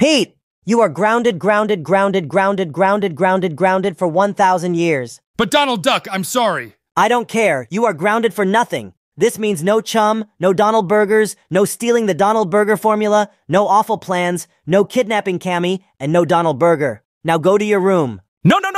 Pete, you are grounded, grounded, grounded, grounded, grounded, grounded, grounded for 1,000 years. But Donald Duck, I'm sorry. I don't care. You are grounded for nothing. This means no chum, no Donald Burgers, no stealing the Donald Burger formula, no awful plans, no kidnapping Cammy, and no Donald Burger. Now go to your room. No, no,